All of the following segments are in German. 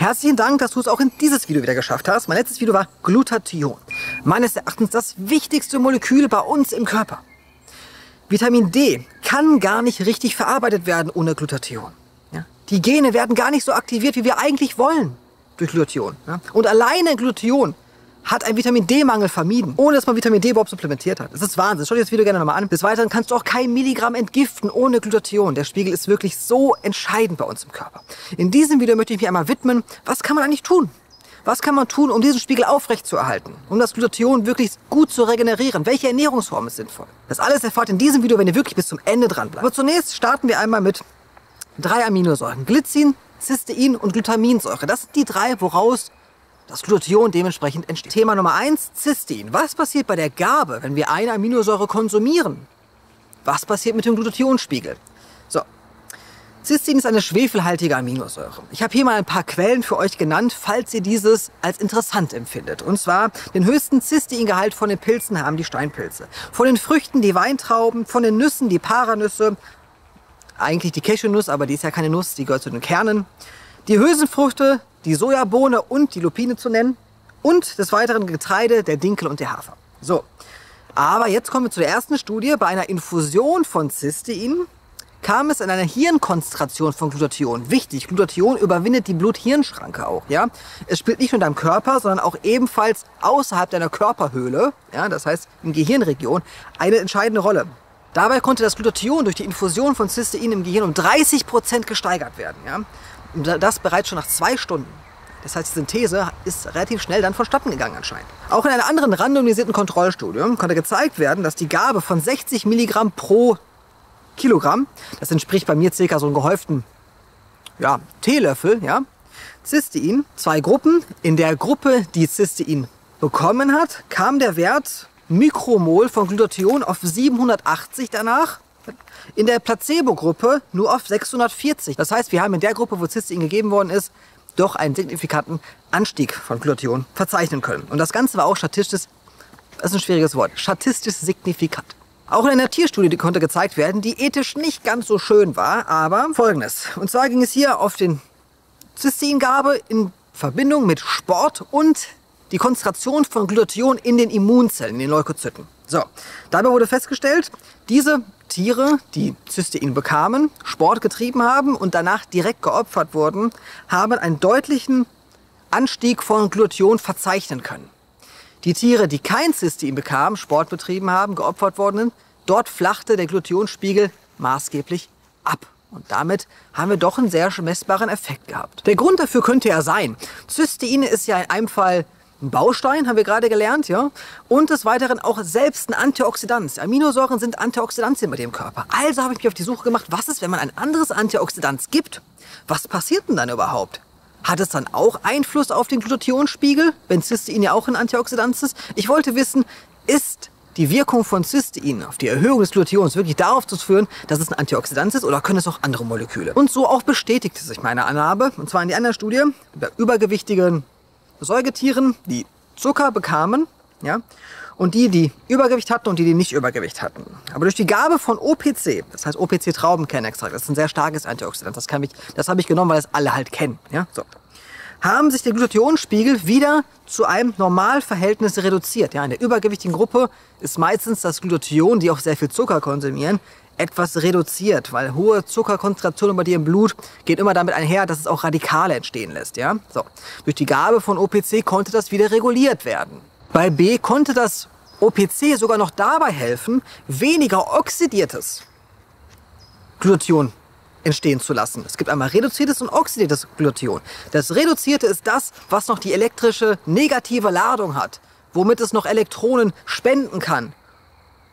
Herzlichen Dank, dass du es auch in dieses Video wieder geschafft hast. Mein letztes Video war Glutathion. Meines Erachtens das wichtigste Molekül bei uns im Körper. Vitamin D kann gar nicht richtig verarbeitet werden ohne Glutathion. Ja? Die Gene werden gar nicht so aktiviert, wie wir eigentlich wollen durch Glutathion. Ja? Und alleine Glutathion hat einen Vitamin D-Mangel vermieden, ohne dass man Vitamin D überhaupt supplementiert hat. Das ist Wahnsinn. Schau dir das Video gerne nochmal an. Des Weiteren kannst du auch kein Milligramm entgiften ohne Glutathion. Der Spiegel ist wirklich so entscheidend bei uns im Körper. In diesem Video möchte ich mich einmal widmen, was kann man eigentlich tun? Was kann man tun, um diesen Spiegel aufrechtzuerhalten? Um das Glutathion wirklich gut zu regenerieren? Welche Ernährungsform ist sinnvoll? Das alles erfahrt in diesem Video, wenn ihr wirklich bis zum Ende dran bleibt. Aber zunächst starten wir einmal mit drei Aminosäuren. Glycin, Cystein und Glutaminsäure. Das sind die drei, woraus das Glutathion dementsprechend entsteht. Thema Nummer eins: Cystein. Was passiert bei der Gabe, wenn wir eine Aminosäure konsumieren? Was passiert mit dem Glutathionspiegel? So, Cystein ist eine schwefelhaltige Aminosäure. Ich habe hier mal ein paar Quellen für euch genannt, falls ihr dieses als interessant empfindet. Und zwar den höchsten Cysteingehalt von den Pilzen haben die Steinpilze. Von den Früchten die Weintrauben, von den Nüssen die Paranüsse, eigentlich die Cashewnuss, aber die ist ja keine Nuss, die gehört zu den Kernen. Die Hülsenfrüchte, die Sojabohne und die Lupine zu nennen. Und des weiteren Getreide, der Dinkel und der Hafer. So, aber jetzt kommen wir zu der ersten Studie. Bei einer Infusion von Cystein kam es in einer Hirnkonzentration von Glutathion. Wichtig, Glutathion überwindet die Blut-Hirn-Schranke auch. Ja? Es spielt nicht nur in deinem Körper, sondern auch ebenfalls außerhalb deiner Körperhöhle, ja? das heißt in Gehirnregion, eine entscheidende Rolle. Dabei konnte das Glutathion durch die Infusion von Cystein im Gehirn um 30 Prozent gesteigert werden. Ja? Und das bereits schon nach zwei Stunden. Das heißt, die Synthese ist relativ schnell dann vonstatten gegangen anscheinend. Auch in einer anderen randomisierten Kontrollstudie konnte gezeigt werden, dass die Gabe von 60 Milligramm pro Kilogramm, das entspricht bei mir circa so einem gehäuften ja, Teelöffel, ja, Cystein, zwei Gruppen. In der Gruppe, die Cystein bekommen hat, kam der Wert Mikromol von Glutathion auf 780 danach. In der Placebo-Gruppe nur auf 640. Das heißt, wir haben in der Gruppe, wo Cystein gegeben worden ist, doch einen signifikanten Anstieg von Glutathion verzeichnen können. Und das Ganze war auch statistisch, das ist ein schwieriges Wort, statistisch signifikant. Auch in einer Tierstudie konnte gezeigt werden, die ethisch nicht ganz so schön war, aber folgendes. Und zwar ging es hier auf den Cysteingabe in Verbindung mit Sport und die Konzentration von Glutathion in den Immunzellen, in den Leukozyten. So, dabei wurde festgestellt, diese Tiere, die Cystein bekamen, Sport getrieben haben und danach direkt geopfert wurden, haben einen deutlichen Anstieg von Glutathion verzeichnen können. Die Tiere, die kein Cystein bekamen, Sport betrieben haben, geopfert worden sind, dort flachte der Glutathionsspiegel maßgeblich ab. Und damit haben wir doch einen sehr messbaren Effekt gehabt. Der Grund dafür könnte ja sein, Cystein ist ja in einem Fall ein Baustein, haben wir gerade gelernt, ja. Und des Weiteren auch selbst ein Antioxidant. Aminosäuren sind Antioxidantien bei dem Körper. Also habe ich mich auf die Suche gemacht, was ist, wenn man ein anderes Antioxidant gibt? Was passiert denn dann überhaupt? Hat es dann auch Einfluss auf den Glutathionsspiegel, wenn Cystein ja auch ein Antioxidant ist? Ich wollte wissen, ist die Wirkung von Cystein auf die Erhöhung des Glutathions wirklich darauf zu führen, dass es ein Antioxidant ist oder können es auch andere Moleküle? Und so auch bestätigte sich meine Annahme, und zwar in die anderen Studie, über übergewichtigen Säugetieren, die Zucker bekamen, ja, und die, die Übergewicht hatten und die, die nicht Übergewicht hatten. Aber durch die Gabe von OPC, das heißt OPC-Traubenkernextrakt, das ist ein sehr starkes Antioxidant, das, kann ich, das habe ich genommen, weil das alle halt kennen, ja, so, haben sich der Glutathionsspiegel wieder zu einem Normalverhältnis reduziert. Ja, in der übergewichtigen Gruppe ist meistens das Glutathion, die auch sehr viel Zucker konsumieren, etwas reduziert, weil hohe Zuckerkonzentration bei dir im Blut geht immer damit einher, dass es auch Radikale entstehen lässt. Ja? So. Durch die Gabe von OPC konnte das wieder reguliert werden. Bei B konnte das OPC sogar noch dabei helfen, weniger oxidiertes Glutathion entstehen zu lassen. Es gibt einmal reduziertes und oxidiertes Glutathion. Das reduzierte ist das, was noch die elektrische negative Ladung hat, womit es noch Elektronen spenden kann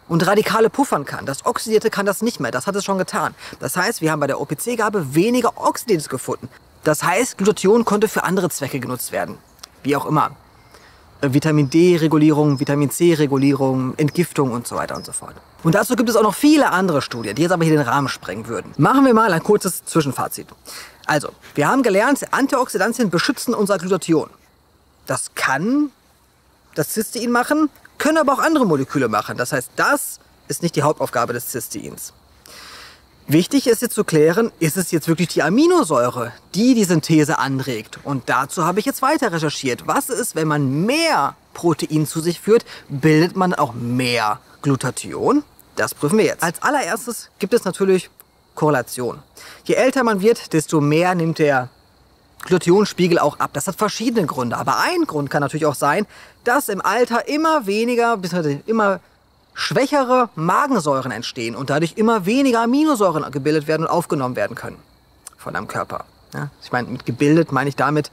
und Radikale puffern kann. Das Oxidierte kann das nicht mehr. Das hat es schon getan. Das heißt, wir haben bei der OPC-Gabe weniger Oxidiertes gefunden. Das heißt, Glutathion konnte für andere Zwecke genutzt werden. Wie auch immer. Äh, Vitamin D-Regulierung, Vitamin C-Regulierung, Entgiftung und so weiter und so fort. Und dazu gibt es auch noch viele andere Studien, die jetzt aber hier den Rahmen sprengen würden. Machen wir mal ein kurzes Zwischenfazit. Also, wir haben gelernt, Antioxidantien beschützen unser Glutathion. Das kann das Cystein machen, können aber auch andere Moleküle machen. Das heißt, das ist nicht die Hauptaufgabe des Cysteins. Wichtig ist jetzt zu klären, ist es jetzt wirklich die Aminosäure, die die Synthese anregt? Und dazu habe ich jetzt weiter recherchiert. Was ist, wenn man mehr Protein zu sich führt, bildet man auch mehr Glutathion? Das prüfen wir jetzt. Als allererstes gibt es natürlich Korrelation. Je älter man wird, desto mehr nimmt der Glutathionsspiegel auch ab. Das hat verschiedene Gründe. Aber ein Grund kann natürlich auch sein, dass im Alter immer weniger, bzw. immer schwächere Magensäuren entstehen und dadurch immer weniger Aminosäuren gebildet werden und aufgenommen werden können von deinem Körper. Ja, ich meine, mit gebildet meine ich damit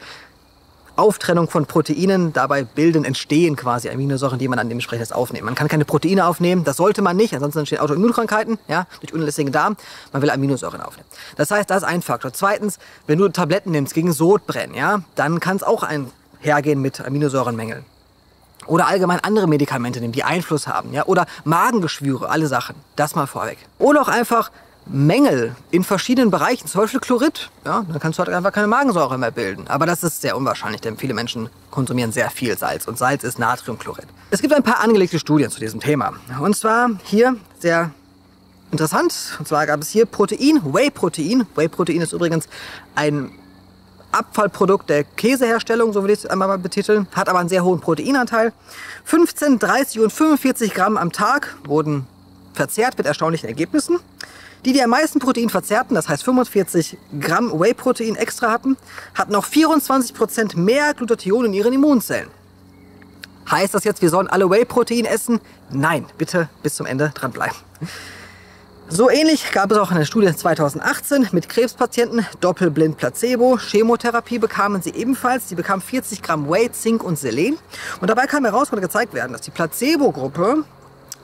Auftrennung von Proteinen, dabei bilden, entstehen quasi Aminosäuren, die man dann dementsprechend aufnimmt. Man kann keine Proteine aufnehmen, das sollte man nicht, ansonsten entstehen Autoimmunkrankheiten, ja, durch unlässigen Darm. Man will Aminosäuren aufnehmen. Das heißt, das ist ein Faktor. Zweitens, wenn du Tabletten nimmst gegen Sodbrennen, ja, dann kann es auch einhergehen mit Aminosäurenmängeln. Oder allgemein andere Medikamente nehmen, die Einfluss haben. Ja? Oder Magengeschwüre, alle Sachen. Das mal vorweg. Oder auch einfach Mängel in verschiedenen Bereichen, zum Beispiel Chlorid. Ja, dann kannst du halt einfach keine Magensäure mehr bilden. Aber das ist sehr unwahrscheinlich, denn viele Menschen konsumieren sehr viel Salz. Und Salz ist Natriumchlorid. Es gibt ein paar angelegte Studien zu diesem Thema. Und zwar hier sehr interessant. Und zwar gab es hier Protein, Whey-Protein. Whey-Protein ist übrigens ein Abfallprodukt der Käseherstellung, so würde ich es einmal mal betiteln, hat aber einen sehr hohen Proteinanteil. 15, 30 und 45 Gramm am Tag wurden verzehrt mit erstaunlichen Ergebnissen. Die, die am meisten Protein verzehrten, das heißt 45 Gramm Whey-Protein extra hatten, hatten noch 24 Prozent mehr Glutathion in ihren Immunzellen. Heißt das jetzt, wir sollen alle Whey-Protein essen? Nein, bitte bis zum Ende dranbleiben. So ähnlich gab es auch eine Studie 2018 mit Krebspatienten, doppelblind Placebo. Chemotherapie bekamen sie ebenfalls. Sie bekamen 40 Gramm Whey, Zink und Selen. Und dabei kam heraus, konnte gezeigt werden, dass die Placebo-Gruppe,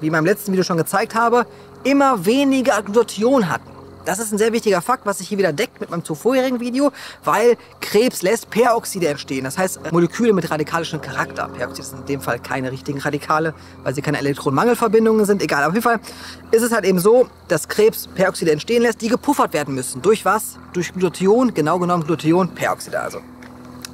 wie in meinem letzten Video schon gezeigt habe, immer weniger Glutathion hatten. Das ist ein sehr wichtiger Fakt, was sich hier wieder deckt mit meinem zuvorigen Video, weil Krebs lässt Peroxide entstehen. Das heißt Moleküle mit radikalischem Charakter. Peroxide sind in dem Fall keine richtigen Radikale, weil sie keine Elektronenmangelverbindungen sind. Egal, auf jeden Fall ist es halt eben so, dass Krebs Peroxide entstehen lässt, die gepuffert werden müssen. Durch was? Durch Glutathion, genau genommen Glutathion, Peroxide also.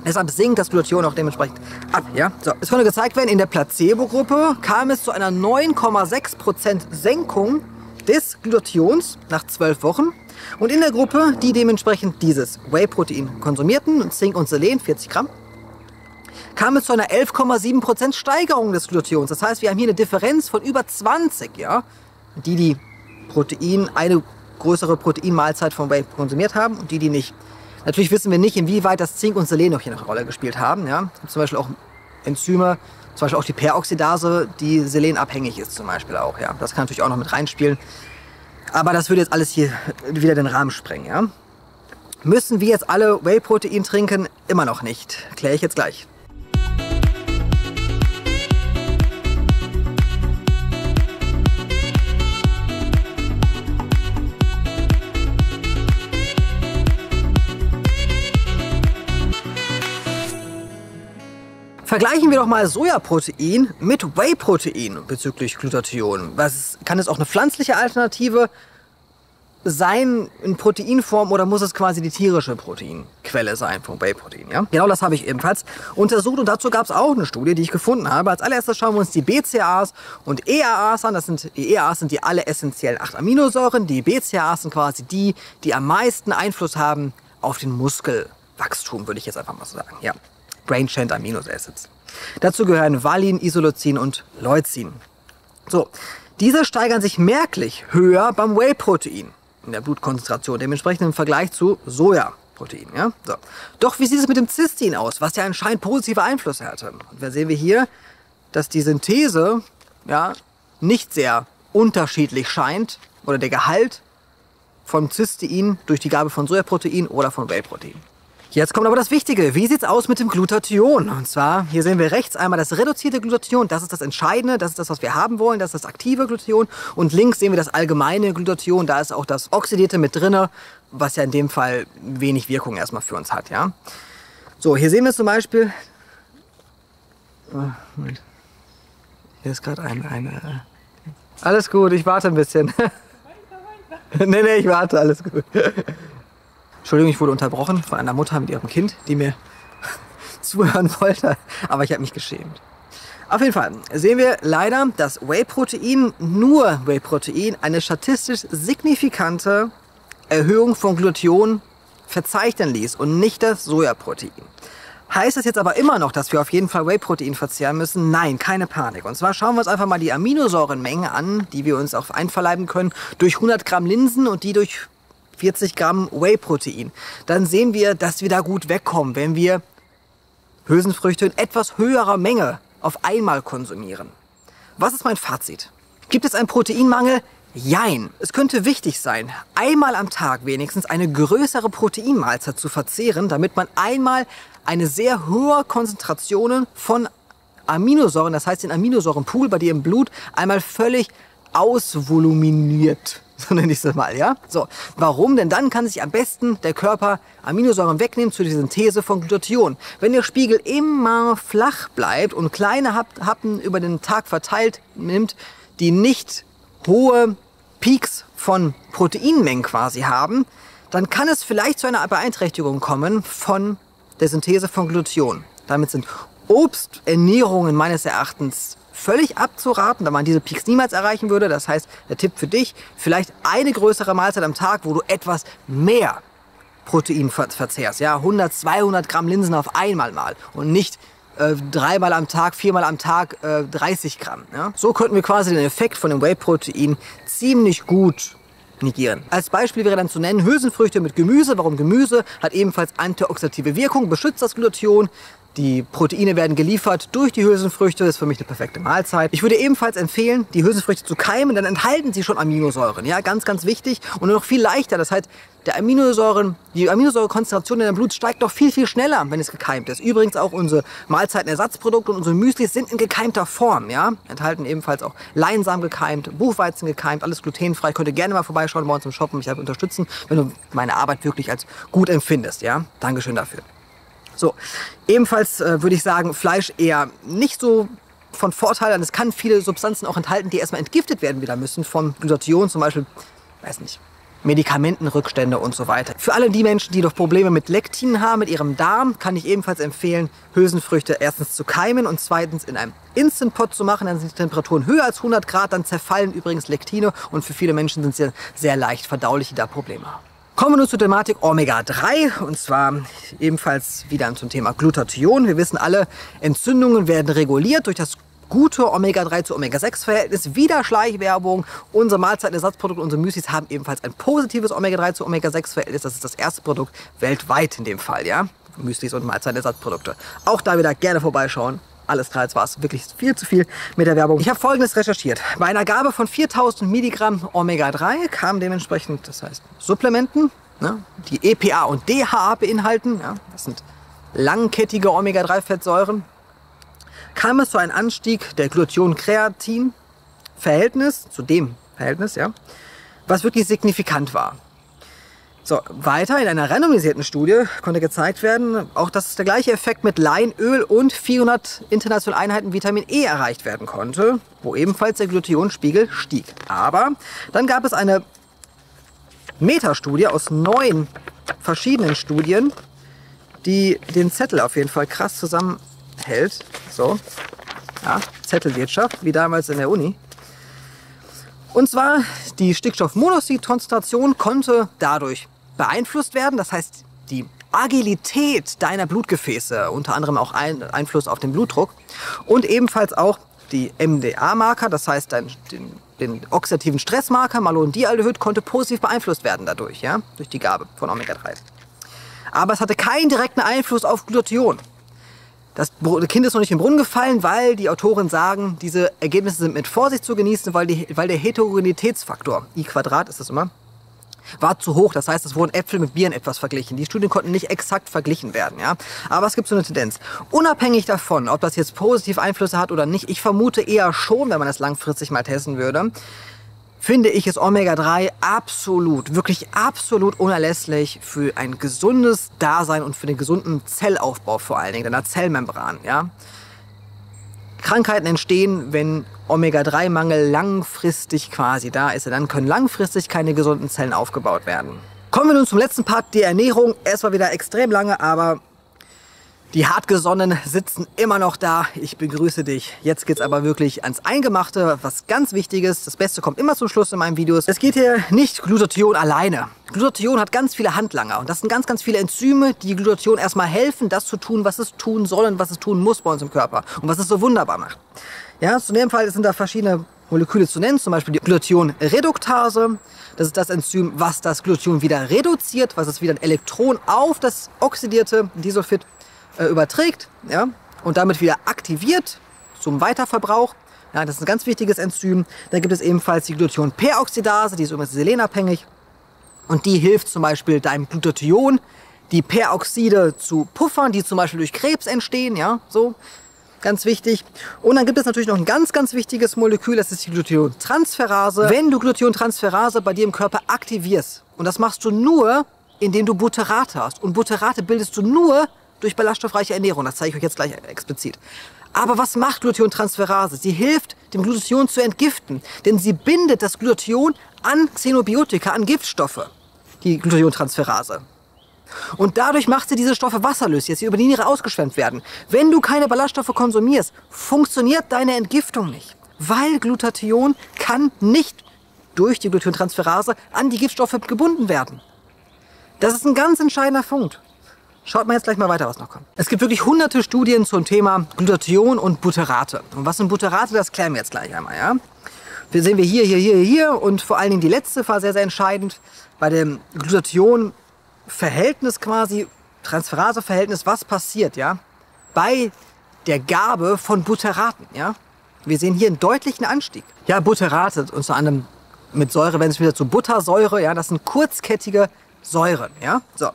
Deshalb sinkt das Glutathion auch dementsprechend ab. Ja? So, es konnte gezeigt werden, in der Placebo-Gruppe kam es zu einer 9,6% Senkung des Glutathions nach 12 Wochen. Und in der Gruppe, die dementsprechend dieses Whey-Protein konsumierten, Zink und Selen, 40 Gramm, kam es zu einer 11,7% Steigerung des Glutathions. Das heißt, wir haben hier eine Differenz von über 20, ja, die die Protein, eine größere Proteinmahlzeit von Whey konsumiert haben und die, die nicht. Natürlich wissen wir nicht, inwieweit das Zink und Selen noch hier eine Rolle gespielt haben. Ja. Zum Beispiel auch Enzyme, zum Beispiel auch die Peroxidase, die selenabhängig ist zum Beispiel auch. Ja. Das kann natürlich auch noch mit reinspielen. Aber das würde jetzt alles hier wieder den Rahmen sprengen. Ja. Müssen wir jetzt alle Whey-Protein trinken? Immer noch nicht. Kläre ich jetzt gleich. Vergleichen wir doch mal Sojaprotein mit Whey-Protein bezüglich Glutathion. Was, kann es auch eine pflanzliche Alternative sein in Proteinform oder muss es quasi die tierische Proteinquelle sein von Whey-Protein? Ja? Genau das habe ich ebenfalls untersucht und dazu gab es auch eine Studie, die ich gefunden habe. Als allererstes schauen wir uns die BCAAs und EAAs an. Das sind, die EAAs sind die alle essentiellen acht Aminosäuren. Die BCAAs sind quasi die, die am meisten Einfluss haben auf den Muskelwachstum, würde ich jetzt einfach mal sagen. Ja. Brain-Chain Amino Acids. Dazu gehören Valin, Isoleucin und Leucin. So, diese steigern sich merklich höher beim Whey-Protein in der Blutkonzentration, dementsprechend im Vergleich zu Sojaprotein. Ja? So. Doch wie sieht es mit dem Cystin aus, was ja anscheinend positive Einflüsse hatte? Und da sehen wir hier, dass die Synthese ja, nicht sehr unterschiedlich scheint oder der Gehalt von Cystein durch die Gabe von Sojaprotein oder von Whey-Protein. Jetzt kommt aber das Wichtige. Wie sieht's aus mit dem Glutathion? Und zwar, hier sehen wir rechts einmal das reduzierte Glutathion. Das ist das Entscheidende. Das ist das, was wir haben wollen. Das ist das aktive Glutathion. Und links sehen wir das allgemeine Glutathion. Da ist auch das oxidierte mit drinne, was ja in dem Fall wenig Wirkung erstmal für uns hat, ja. So, hier sehen wir zum Beispiel. Oh, hier ist gerade ein, eine. Äh, alles gut, ich warte ein bisschen. nee, nee, ich warte, alles gut. Entschuldigung, ich wurde unterbrochen von einer Mutter mit ihrem Kind, die mir zuhören wollte, aber ich habe mich geschämt. Auf jeden Fall sehen wir leider, dass Whey-Protein, nur Whey-Protein, eine statistisch signifikante Erhöhung von Glutathion verzeichnen ließ und nicht das Sojaprotein. Heißt das jetzt aber immer noch, dass wir auf jeden Fall Whey-Protein verzehren müssen? Nein, keine Panik. Und zwar schauen wir uns einfach mal die Aminosäurenmenge an, die wir uns auch einverleiben können durch 100 Gramm Linsen und die durch 40 Gramm Whey-Protein. Dann sehen wir, dass wir da gut wegkommen, wenn wir Hülsenfrüchte in etwas höherer Menge auf einmal konsumieren. Was ist mein Fazit? Gibt es einen Proteinmangel? Jein. Es könnte wichtig sein, einmal am Tag wenigstens eine größere Proteinmahlzeit zu verzehren, damit man einmal eine sehr hohe Konzentration von Aminosäuren, das heißt den Aminosäurenpool bei dir im Blut, einmal völlig ausvoluminiert. So nenne ich es mal, ja? So, warum? Denn dann kann sich am besten der Körper Aminosäuren wegnehmen zur Synthese von Glutathion. Wenn der Spiegel immer flach bleibt und kleine Happen über den Tag verteilt nimmt, die nicht hohe Peaks von Proteinmengen quasi haben, dann kann es vielleicht zu einer Beeinträchtigung kommen von der Synthese von Glutathion. Damit sind Obsternährungen meines Erachtens völlig abzuraten, da man diese Peaks niemals erreichen würde. Das heißt, der Tipp für dich, vielleicht eine größere Mahlzeit am Tag, wo du etwas mehr Protein verzehrst. Ja, 100, 200 Gramm Linsen auf einmal mal und nicht äh, dreimal am Tag, viermal am Tag äh, 30 Gramm. Ja? So könnten wir quasi den Effekt von dem Whey-Protein ziemlich gut negieren. Als Beispiel wäre dann zu nennen Hülsenfrüchte mit Gemüse. Warum Gemüse? Hat ebenfalls antioxidative Wirkung, beschützt das Glutathion, die Proteine werden geliefert durch die Hülsenfrüchte. Das ist für mich eine perfekte Mahlzeit. Ich würde ebenfalls empfehlen, die Hülsenfrüchte zu keimen, dann enthalten sie schon Aminosäuren. Ja, ganz, ganz wichtig und noch viel leichter. Das heißt, der Aminosäuren, die Aminosäurekonzentration in deinem Blut steigt doch viel, viel schneller, wenn es gekeimt ist. Übrigens auch unsere Mahlzeitenersatzprodukte und unsere Müslis sind in gekeimter Form. Ja, enthalten ebenfalls auch Leinsamen gekeimt, Buchweizen gekeimt, alles glutenfrei. Könnt ihr gerne mal vorbeischauen bei uns im Shop und mich halt unterstützen, wenn du meine Arbeit wirklich als gut empfindest. Ja, Dankeschön dafür. So, ebenfalls äh, würde ich sagen, Fleisch eher nicht so von Vorteil, denn es kann viele Substanzen auch enthalten, die erstmal entgiftet werden wieder müssen, von Glutathion zum Beispiel, weiß nicht, Medikamentenrückstände und so weiter. Für alle die Menschen, die noch Probleme mit Lektin haben, mit ihrem Darm, kann ich ebenfalls empfehlen, Hülsenfrüchte erstens zu keimen und zweitens in einem Instant Pot zu machen. Dann sind die Temperaturen höher als 100 Grad, dann zerfallen übrigens Lektine und für viele Menschen sind sie sehr leicht verdaulich, die da Probleme haben. Kommen wir nun zur Thematik Omega-3 und zwar ebenfalls wieder zum Thema Glutathion. Wir wissen alle, Entzündungen werden reguliert durch das gute Omega-3 zu Omega-6-Verhältnis. Wieder Schleichwerbung. Unsere Mahlzeitenersatzprodukte, unsere Müslis haben ebenfalls ein positives Omega-3 zu Omega-6-Verhältnis. Das ist das erste Produkt weltweit in dem Fall, ja. Müslis und Mahlzeitenersatzprodukte. Auch da wieder gerne vorbeischauen. Alles klar, jetzt war es wirklich viel zu viel mit der Werbung. Ich habe folgendes recherchiert. Bei einer Gabe von 4000 Milligramm Omega-3 kam dementsprechend, das heißt Supplementen, ne, die EPA und DHA beinhalten, ja, das sind langkettige Omega-3-Fettsäuren, kam es zu einem Anstieg der Glutathion-Kreatin-Verhältnis, zu dem Verhältnis, ja, was wirklich signifikant war. So, weiter in einer randomisierten Studie konnte gezeigt werden, auch dass der gleiche Effekt mit Leinöl und 400 internationalen Einheiten Vitamin E erreicht werden konnte, wo ebenfalls der Glutathionspiegel stieg. Aber dann gab es eine Metastudie aus neun verschiedenen Studien, die den Zettel auf jeden Fall krass zusammenhält. So, ja, Zettelwirtschaft, wie damals in der Uni. Und zwar die Stickstoffmonoxidkonzentration konnte dadurch beeinflusst werden. Das heißt, die Agilität deiner Blutgefäße, unter anderem auch ein Einfluss auf den Blutdruck und ebenfalls auch die MDA-Marker, das heißt den, den, den oxidativen Stressmarker Malondialdehyd konnte positiv beeinflusst werden dadurch, ja, durch die Gabe von Omega-3. Aber es hatte keinen direkten Einfluss auf Glutathion. Das Kind ist noch nicht im Brunnen gefallen, weil die Autoren sagen, diese Ergebnisse sind mit Vorsicht zu genießen, weil, die, weil der Heterogenitätsfaktor, I Quadrat ist das immer, war zu hoch. Das heißt, es wurden Äpfel mit Bieren etwas verglichen. Die Studien konnten nicht exakt verglichen werden. Ja? Aber es gibt so eine Tendenz. Unabhängig davon, ob das jetzt positiv Einflüsse hat oder nicht, ich vermute eher schon, wenn man das langfristig mal testen würde, finde ich es Omega-3 absolut, wirklich absolut unerlässlich für ein gesundes Dasein und für den gesunden Zellaufbau vor allen Dingen, deiner Zellmembran. Ja? Krankheiten entstehen, wenn Omega-3-Mangel langfristig quasi da ist. Dann können langfristig keine gesunden Zellen aufgebaut werden. Kommen wir nun zum letzten Part, die Ernährung. Es war wieder extrem lange, aber Die Hartgesonnenen sitzen immer noch da. Ich begrüße dich. Jetzt geht's aber wirklich ans Eingemachte, was ganz Wichtiges. Das Beste kommt immer zum Schluss in meinen Videos. Es geht hier nicht Glutathion alleine. Glutathion hat ganz viele Handlanger und das sind ganz, ganz viele Enzyme, die Glutathion erstmal helfen, das zu tun, was es tun soll und was es tun muss bei uns im Körper und was es so wunderbar macht. Ja, zu dem Fall sind da verschiedene Moleküle zu nennen, zum Beispiel die Glutathion-Reduktase. Das ist das Enzym, was das Glutathion wieder reduziert, was es wieder ein Elektron auf das oxidierte Disulfid äh, überträgt ja, und damit wieder aktiviert zum Weiterverbrauch. Ja, das ist ein ganz wichtiges Enzym. Dann gibt es ebenfalls die Glutathion-Peroxidase, die ist übrigens selenabhängig. Und die hilft zum Beispiel deinem Glutathion, die Peroxide zu puffern, die zum Beispiel durch Krebs entstehen. Ja, so ganz wichtig. Und dann gibt es natürlich noch ein ganz, ganz wichtiges Molekül, das ist die Glutathion-Transferase. Wenn du Glutathion-Transferase bei dir im Körper aktivierst, und das machst du nur, indem du Butterate hast. Und Butterate bildest du nur durch ballaststoffreiche Ernährung. Das zeige ich euch jetzt gleich explizit. Aber was macht Glutathion-Transferase? Sie hilft, dem Glutathion zu entgiften. Denn sie bindet das Glutathion an Xenobiotika, an Giftstoffe. Die Glutathion-Transferase. Und dadurch macht sie diese Stoffe wasserlöslich, dass sie über die Niere ausgeschwemmt werden. Wenn du keine Ballaststoffe konsumierst, funktioniert deine Entgiftung nicht. Weil Glutathion kann nicht durch die Glutathion-Transferase an die Giftstoffe gebunden werden. Das ist ein ganz entscheidender Punkt. Schaut mal jetzt gleich mal weiter, was noch kommt. Es gibt wirklich hunderte Studien zum Thema Glutathion und Butterate. Und was sind Butterate, das klären wir jetzt gleich einmal. Ja? Wir sehen wir hier, hier, hier, hier und vor allen Dingen die letzte war sehr, sehr entscheidend. Bei dem Glutathion-Verhältnis quasi, Transferase-Verhältnis, was passiert, ja? Bei der Gabe von Butteraten, ja? Wir sehen hier einen deutlichen Anstieg. Ja, Butterate, unter anderem mit Säure, wenn es wieder zu Buttersäure, ja, das sind kurzkettige Säuren, ja? So.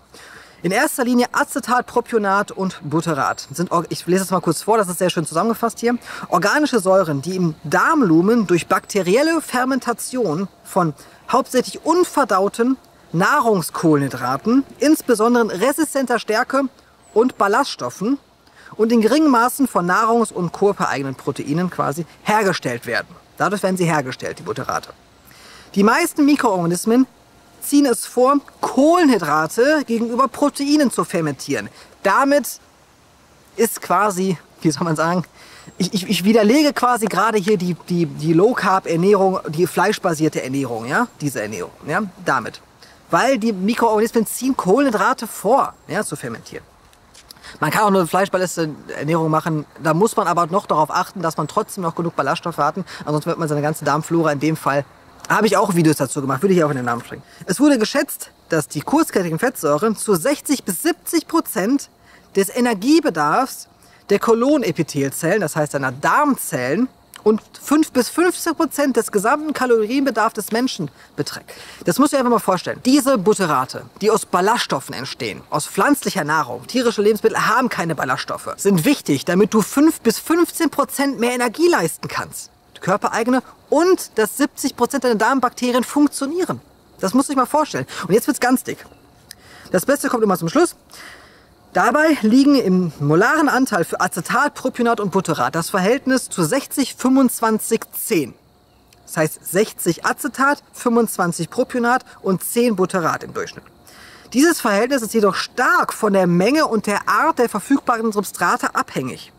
In erster Linie Acetat, Propionat und Butterat. Sind, ich lese das mal kurz vor, das ist sehr schön zusammengefasst hier. Organische Säuren, die im Darmlumen durch bakterielle Fermentation von hauptsächlich unverdauten Nahrungskohlenhydraten, insbesondere resistenter Stärke und Ballaststoffen und in geringen Maßen von Nahrungs- und körpereigenen Proteinen quasi hergestellt werden. Dadurch werden sie hergestellt, die Butterate. Die meisten Mikroorganismen ziehen es vor, Kohlenhydrate gegenüber Proteinen zu fermentieren. Damit ist quasi, wie soll man sagen, ich, ich, ich widerlege quasi gerade hier die, die, die Low-Carb-Ernährung, die fleischbasierte Ernährung, ja, diese Ernährung, ja, damit. Weil die Mikroorganismen ziehen Kohlenhydrate vor, ja, zu fermentieren. Man kann auch eine fleischbasierte Ernährung machen, da muss man aber noch darauf achten, dass man trotzdem noch genug Ballaststoffe hat, ansonsten wird man seine ganze Darmflora in dem Fall habe ich auch Videos dazu gemacht, würde ich auch in den Namen springen. Es wurde geschätzt, dass die kurzkettigen Fettsäuren zu 60 bis 70 Prozent des Energiebedarfs der Kolonepithelzellen, das heißt deiner Darmzellen, und 5 bis 15 Prozent des gesamten Kalorienbedarfs des Menschen beträgt. Das musst du dir einfach mal vorstellen. Diese Butterate, die aus Ballaststoffen entstehen, aus pflanzlicher Nahrung, tierische Lebensmittel haben keine Ballaststoffe, sind wichtig, damit du 5 bis 15 Prozent mehr Energie leisten kannst körpereigene und dass 70 Prozent deiner Darmbakterien funktionieren. Das muss ich mal vorstellen. Und jetzt wird's ganz dick. Das Beste kommt immer zum Schluss. Dabei liegen im molaren Anteil für Acetat, Propionat und Butterat das Verhältnis zu 60, 25, 10. Das heißt 60 Acetat, 25 Propionat und 10 Butterat im Durchschnitt. Dieses Verhältnis ist jedoch stark von der Menge und der Art der verfügbaren Substrate abhängig.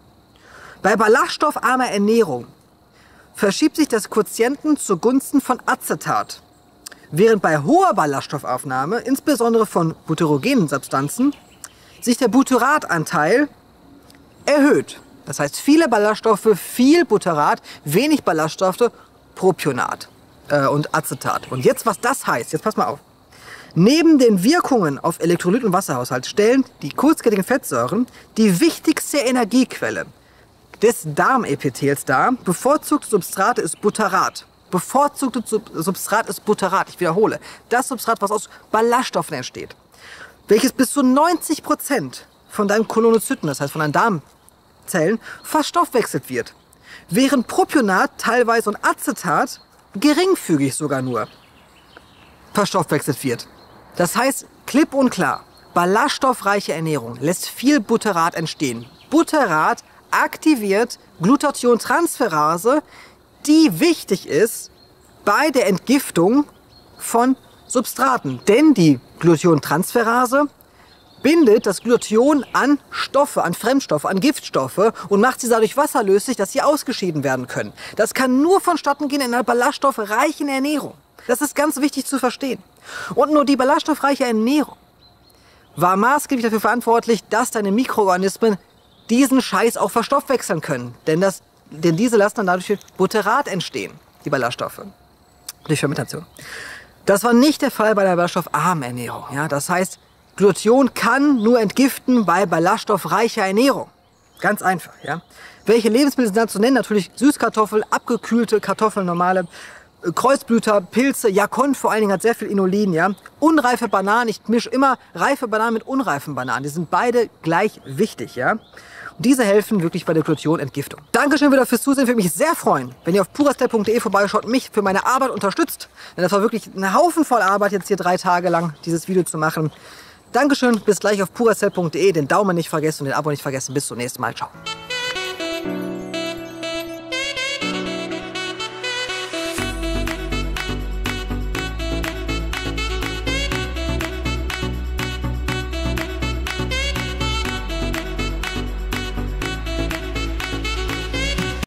Bei ballaststoffarmer Ernährung verschiebt sich das Quotienten zugunsten von Acetat. Während bei hoher Ballaststoffaufnahme, insbesondere von butyrogenen Substanzen, sich der Butyratanteil erhöht. Das heißt, viele Ballaststoffe, viel Butyrat, wenig Ballaststoffe, Propionat äh, und Acetat. Und jetzt, was das heißt, jetzt pass mal auf. Neben den Wirkungen auf Elektrolyt- und Wasserhaushalt stellen die kurzkettigen Fettsäuren die wichtigste Energiequelle des Darmepithels dar. Bevorzugtes Substrat ist Butterat. Bevorzugtes Substrat ist Butterat. Ich wiederhole. Das Substrat, was aus Ballaststoffen entsteht. Welches bis zu 90 Prozent von deinem Kolonozyten, das heißt von deinen Darmzellen, verstoffwechselt wird. Während Propionat teilweise und Acetat geringfügig sogar nur verstoffwechselt wird. Das heißt, klipp und klar, ballaststoffreiche Ernährung lässt viel Butterat entstehen. Butterat aktiviert Glutathion-Transferase, die wichtig ist bei der Entgiftung von Substraten. Denn die Glutathion-Transferase bindet das Glutathion an Stoffe, an Fremdstoffe, an Giftstoffe und macht sie dadurch wasserlöslich, dass sie ausgeschieden werden können. Das kann nur vonstatten gehen in einer ballaststoffreichen Ernährung. Das ist ganz wichtig zu verstehen. Und nur die ballaststoffreiche Ernährung war maßgeblich dafür verantwortlich, dass deine Mikroorganismen diesen Scheiß auch verstoffwechseln können. Denn, das, denn diese lassen dann dadurch Butterat entstehen, die Ballaststoffe, durch Fermentation. Das war nicht der Fall bei der ballaststoffarmen Ernährung. Ja? Das heißt, Glutathion kann nur entgiften bei ballaststoffreicher Ernährung. Ganz einfach. Ja? Welche Lebensmittel sind da zu nennen? Natürlich Süßkartoffeln, abgekühlte Kartoffeln, normale Kreuzblüter, Pilze, Jakon vor allen Dingen hat sehr viel Inulin, ja. Unreife Bananen, ich mische immer reife Bananen mit unreifen Bananen. Die sind beide gleich wichtig, ja. Und diese helfen wirklich bei der Glutathion-Entgiftung. Dankeschön wieder fürs Zusehen. Würde mich sehr freuen, wenn ihr auf purastep.de vorbeischaut mich für meine Arbeit unterstützt. Denn das war wirklich ein Haufen voll Arbeit, jetzt hier drei Tage lang dieses Video zu machen. Dankeschön, bis gleich auf purastep.de. Den Daumen nicht vergessen und den Abo nicht vergessen. Bis zum nächsten Mal. Ciao.